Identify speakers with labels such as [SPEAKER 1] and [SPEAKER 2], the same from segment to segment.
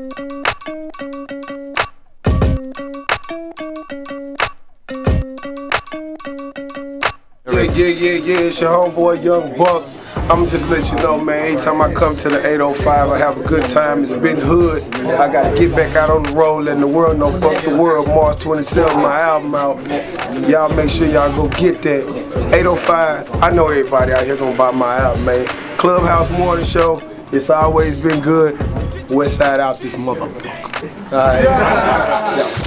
[SPEAKER 1] Yeah, yeah, yeah, yeah, it's your homeboy Young Buck. I'm just let you know, man, anytime I come to the 805, I have a good time. It's been hood. I gotta get back out on the road, letting the world know Buck the World, March 27, my album out. Y'all make sure y'all go get that. 805, I know everybody out here gonna buy my album, man. Clubhouse Morning Show, it's always been good. West Side out this motherfucker. All right.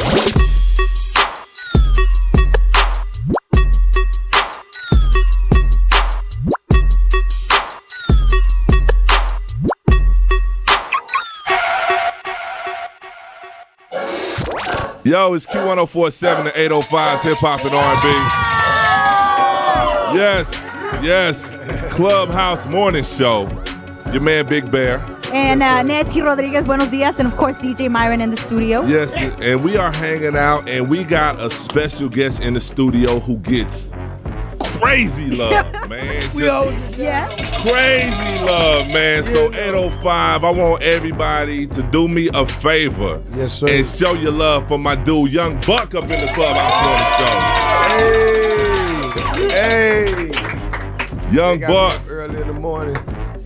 [SPEAKER 2] Yo, it's Q1047 to 805 Hip Hop and R&B. Yes, yes. Clubhouse Morning Show. Your man Big Bear.
[SPEAKER 3] And uh, Nancy Rodriguez, buenos dias. And of course, DJ Myron in the studio.
[SPEAKER 2] Yes, and we are hanging out, and we got a special guest in the studio who gets crazy love, man.
[SPEAKER 3] we
[SPEAKER 2] Just
[SPEAKER 3] Yeah.
[SPEAKER 2] crazy love, man. So 805, I want everybody to do me a favor.
[SPEAKER 1] Yes, sir.
[SPEAKER 2] And show your love for my dude, Young Buck, up in the clubhouse morning show.
[SPEAKER 1] Hey! Hey. Young
[SPEAKER 2] Buck,
[SPEAKER 1] early in the morning.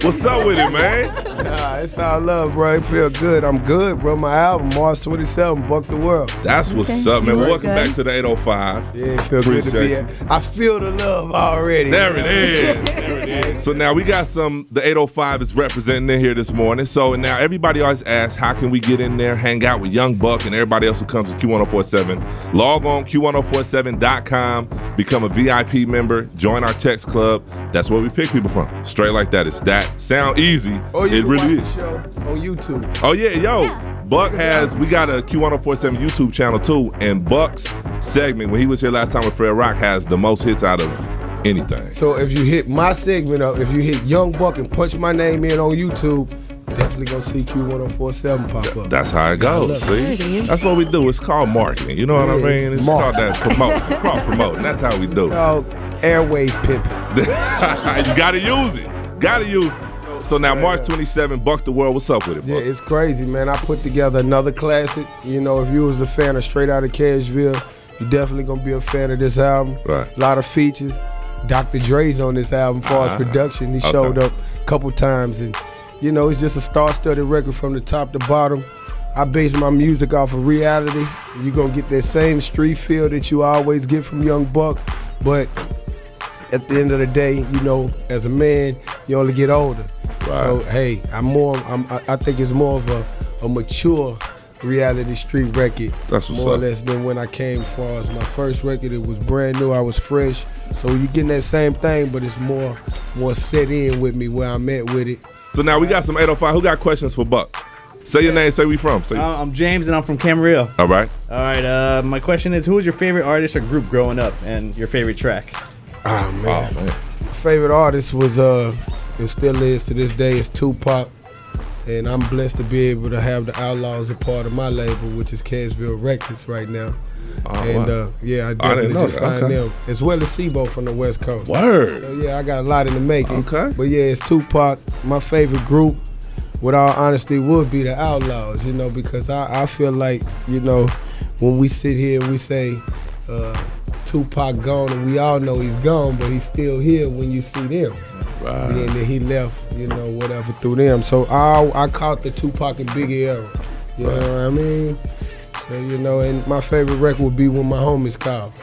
[SPEAKER 2] What's up with it, man?
[SPEAKER 1] Nah, it's all love, bro. It feel good. I'm good, bro. My album, March 27, Buck the World.
[SPEAKER 2] That's what's
[SPEAKER 3] Okay,
[SPEAKER 2] up, man. Welcome
[SPEAKER 3] good.
[SPEAKER 2] back to the 805.
[SPEAKER 1] Yeah, it feel good to be
[SPEAKER 2] Appreciate
[SPEAKER 1] here. I feel the love already.
[SPEAKER 2] There it is. There it is. So now we got some. The 805 is representing in here this morning. So now everybody always asks, how can we get in there, hang out with Young Buck and everybody else who comes to Q1047? Log on Q1047.com, become a VIP member, join our text club. That's where we pick people from. Straight like that. It's that. Sound easy.
[SPEAKER 1] Oh, you
[SPEAKER 2] it really is.
[SPEAKER 1] the on YouTube.
[SPEAKER 2] Oh yeah, yo. Buck has we got a Q1047 YouTube channel too, and Buck's segment when he was here last time with Fred Rock has the most hits out of anything.
[SPEAKER 1] So if you hit my segment up, if you hit Young Buck and punch my name in on YouTube, definitely gonna see Q1047 pop up.
[SPEAKER 2] That's how it goes.
[SPEAKER 1] love it.
[SPEAKER 2] See, that's what we do. It's called marketing. You know what I mean?
[SPEAKER 1] it's
[SPEAKER 2] It's called that promotion, cross promoting. That's how we do.
[SPEAKER 1] Called airwave pimping.
[SPEAKER 2] you gotta use it. Gotta use it. So now March 27, Buck the World. What's up with it,
[SPEAKER 1] Yeah, it's crazy, man. I put together another classic. You know, if you was a fan of Straight Outta Cashville, you're definitely gonna be a fan of this album.
[SPEAKER 2] Right.
[SPEAKER 1] A lot of features. Dr. Dre's on this album as far as
[SPEAKER 2] Ah,
[SPEAKER 1] production. He
[SPEAKER 2] okay.
[SPEAKER 1] showed up a couple times, and you know, it's just a star-studded record from the top to bottom. I base my music off of reality. You're gonna get that same street feel that you always get from Young Buck, but at the end of the day, you know, as a man, you only get older. So hey, I'm more. I'm, I I think it's more of a, a mature reality street record.
[SPEAKER 2] That's what's
[SPEAKER 1] more or less than when I came far as my first record. It was brand new. I was fresh. So you getting that same thing, but it's more more set in with me where I'm at with it.
[SPEAKER 2] So now we got some 805. Who got questions for Buck? Say your name. Say we from. Say.
[SPEAKER 4] Uh, I'm James and I'm from Camarillo.
[SPEAKER 2] All right.
[SPEAKER 4] All right, uh, my question is who was your favorite artist or group growing up and your favorite track?
[SPEAKER 1] Oh man.
[SPEAKER 2] Oh man.
[SPEAKER 1] My favorite artist was uh and still is to this day is Tupac. And I'm blessed to be able to have the Outlawz a part of my label, which is Cashville Records right now.
[SPEAKER 2] Oh,
[SPEAKER 1] and
[SPEAKER 2] wow.
[SPEAKER 1] uh, yeah, I definitely
[SPEAKER 2] know
[SPEAKER 1] just signed
[SPEAKER 2] Okay.
[SPEAKER 1] them, as well as C-Bo from the West Coast.
[SPEAKER 2] Word.
[SPEAKER 1] So yeah, I got a lot in the making.
[SPEAKER 2] Okay.
[SPEAKER 1] But yeah, it's Tupac. My favorite group, with all honesty, would be the Outlawz. You know, because I, I feel like you know, when we sit here and we say uh, Tupac gone, and we all know he's gone, but he's still here when you see them.
[SPEAKER 2] Right.
[SPEAKER 1] And then he left, you know, whatever through them. So I I caught the Tupac and Biggie era. You
[SPEAKER 2] Right.
[SPEAKER 1] know what I mean? So you know, and my favorite record would be when my homies called.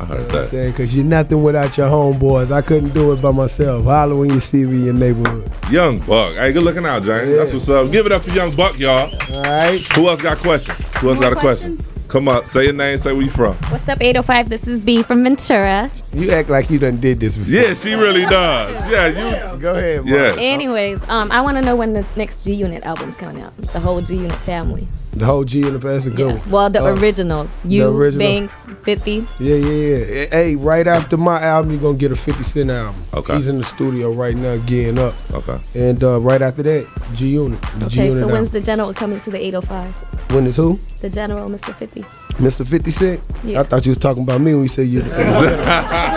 [SPEAKER 2] I heard
[SPEAKER 1] You know I'm
[SPEAKER 2] that.
[SPEAKER 1] saying? Cause you're nothing without your homeboys. I couldn't do it by myself. Holler when you see me in your neighborhood.
[SPEAKER 2] Young Buck. Hey, good looking out, James.
[SPEAKER 1] Yeah.
[SPEAKER 2] That's what's up. Give it up for Young Buck, y'all.
[SPEAKER 1] All right.
[SPEAKER 2] Who else got questions? Who else
[SPEAKER 5] More
[SPEAKER 2] got a question?
[SPEAKER 5] Questions?
[SPEAKER 2] Come on, Say your name. Say where you from.
[SPEAKER 5] What's up, 805? This is B from Ventura.
[SPEAKER 1] You act like you done did this before.
[SPEAKER 2] Yeah, she really does. Yeah, you.
[SPEAKER 1] Go ahead. Mark.
[SPEAKER 2] Yeah.
[SPEAKER 5] Anyways, um, I want to know when the next G Unit album's coming out. The whole G Unit family.
[SPEAKER 1] The whole G Unit the past is good.
[SPEAKER 5] Yeah. Well, the
[SPEAKER 1] Uh,
[SPEAKER 5] originals. You,
[SPEAKER 1] original.
[SPEAKER 5] Banks, 50.
[SPEAKER 1] Yeah, yeah, yeah. Hey, right after my album, you're gonna get a 50 Cent album.
[SPEAKER 2] Okay.
[SPEAKER 1] He's in the studio right now getting up.
[SPEAKER 2] Okay.
[SPEAKER 1] And uh, right after that, G Unit. The G
[SPEAKER 5] Okay,
[SPEAKER 1] Unit
[SPEAKER 5] so when's
[SPEAKER 1] album.
[SPEAKER 5] the General coming to the 805?
[SPEAKER 1] When is who?
[SPEAKER 5] The General, Mr. 50.
[SPEAKER 1] Mr. 50 Cent?
[SPEAKER 5] Yeah.
[SPEAKER 1] I thought you was talking about me when you said you're the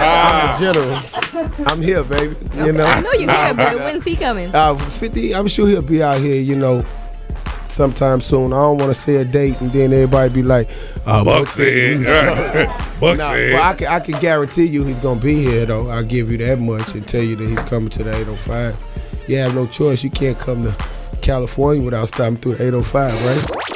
[SPEAKER 1] I'm the general. I'm here, baby. You know?
[SPEAKER 5] I know you're here, but when's he coming?
[SPEAKER 1] Uh, 50, I'm sure he'll be out here, you know, sometime soon. I don't want to say a date and then everybody be like, uh,
[SPEAKER 2] Buck said. Buck
[SPEAKER 1] Nah,
[SPEAKER 2] said.
[SPEAKER 1] but I can, I can guarantee you he's gonna be here though. I'll give you that much and tell you that he's coming to the 805. You have no choice. You can't come to California without stopping through the 805, right?